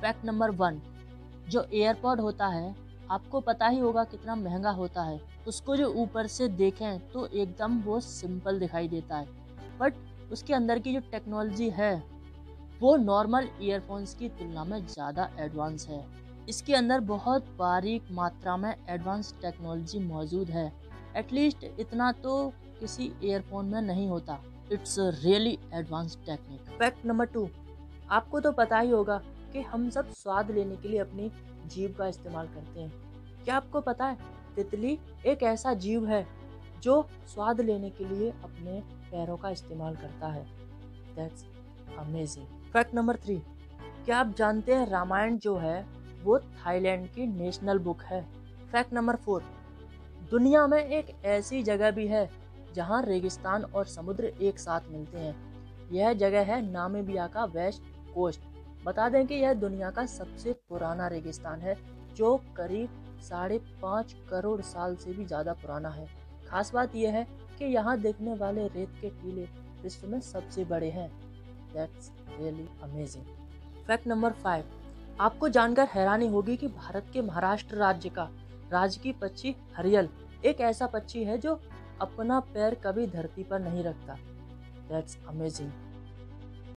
Fact number one जो AirPod होता है, आपको पता ही होगा कितना महँगा होता है। उसको जो ऊपर से देखें तो एकदम वो सिंपल दिखाई देता है। बट उसके अंदर की जो टेक्नोलॉजी है, वो नॉर्मल ईयरफोन्स की तुलना में ज़्यादा एडवांस है। इसके अंदर बहुत बारीक मात्रा में एडवांस टेक्नोलॉजी मौजूद है। एटलीस्ट इतना तो किसी एयरफोन में नहीं होता। It's really advance technique fact number two आपको तो पता ही होगा कि हम सब स्वाद लेने के लिए अपनी जीभ का इस्तेमाल करते हैं। क्या आपको पता है, तितली एक ऐसा जीव है जो स्वाद लेने के लिए अपने पैरों का इस्तेमाल करता है। That's amazing fact number three क्या आप जानते हैं रामायण जो है, वो थाईलैंड की नेशनल बुक है? फैक्ट नंबर फोर दुनिया में एक ऐसी जगह भी है जहाँ रेगिस्तान और समुद्र एक साथ मिलते हैं। यह जगह है नामीबिया का वेस्ट कोस्ट। बता दें कि यह दुनिया का सबसे पुराना रेगिस्तान है, जो करीब साढ़े पाँच करोड़ साल से भी ज़्यादा पुराना है। खास बात यह है कि यहाँ देखने वाले रेत के टीले विश्व में सबसे बड़े हैं। That's really amazing fact number five आपको जानकर हैरानी होगी कि भारत के महाराष्ट्र राज्य का राजकीय पक्षी हरियल एक ऐसा पक्षी है जो अपना पैर कभी धरती पर नहीं रखता। That's amazing